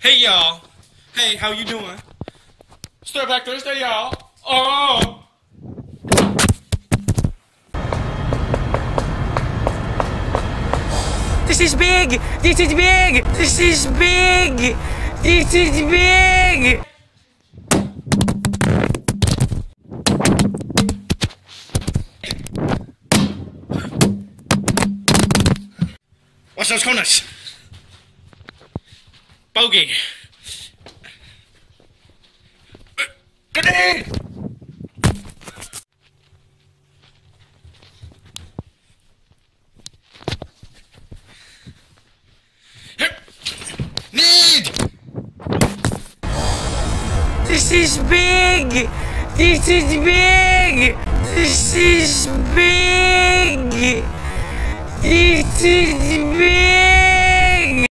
Hey y'all. Hey, how you doing? Throwback Thursday, y'all. Oh. This is big! This is big! This is big! This is big! Watch those corners. Bogey. Grenade! Need! This is big! This is big! This is big! This is big!